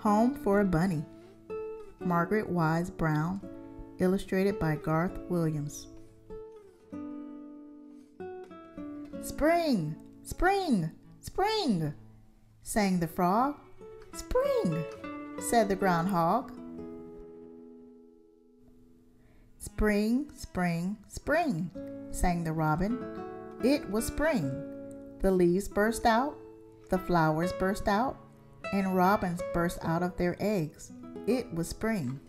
Home for a Bunny. Margaret Wise Brown, illustrated by Garth Williams. Spring, spring, spring, sang the frog. Spring, said the groundhog. Spring, spring, spring, sang the robin. It was spring. The leaves burst out, the flowers burst out, and robins burst out of their eggs. It was spring.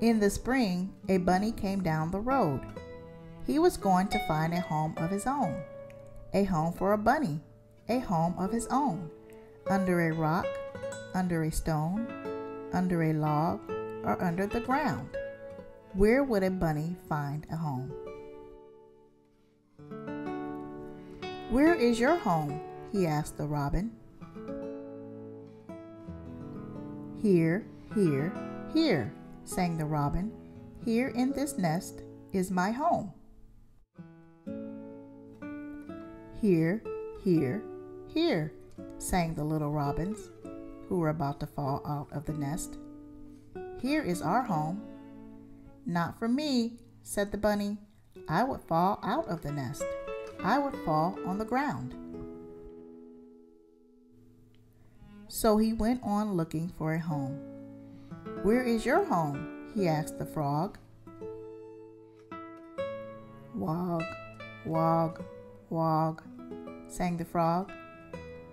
In the spring, a bunny came down the road. He was going to find a home of his own. A home for a bunny, a home of his own. Under a rock, under a stone, under a log, or under the ground. Where would a bunny find a home? Where is your home? He asked the robin. Here, here, here, sang the robin. Here in this nest is my home. Here, here, here, sang the little robins, who were about to fall out of the nest. Here is our home. Not for me, said the bunny. I would fall out of the nest. I would fall on the ground. So he went on looking for a home. Where is your home? he asked the frog. Wog, wog, wog, sang the frog.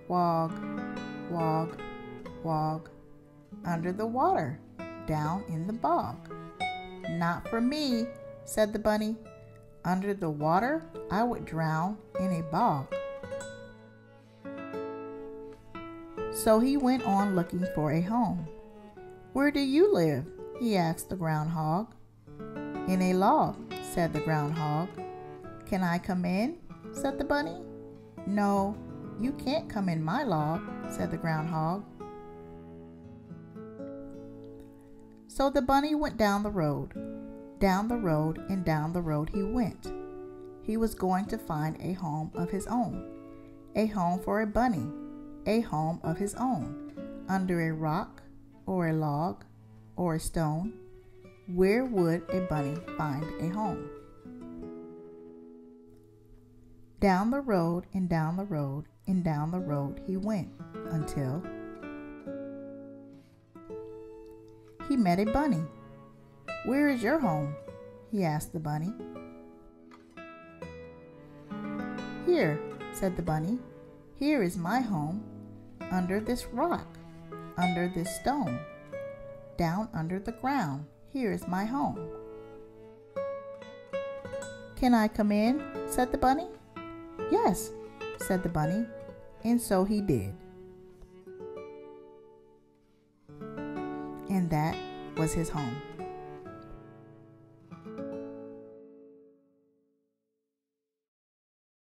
Wog, wog, wog, under the water, down in the bog. Not for me, said the bunny. Under the water, I would drown in a bog. So he went on looking for a home. Where do you live? he asked the groundhog. In a log, said the groundhog. Can I come in? said the bunny. No, you can't come in my log, said the groundhog. So the bunny went down the road. Down the road and down the road he went. He was going to find a home of his own, a home for a bunny a home of his own, under a rock or a log or a stone, where would a bunny find a home? Down the road and down the road and down the road he went until he met a bunny. Where is your home? he asked the bunny. Here, said the bunny. Here is my home under this rock, under this stone, down under the ground. Here is my home. Can I come in? said the bunny. Yes, said the bunny, and so he did. And that was his home.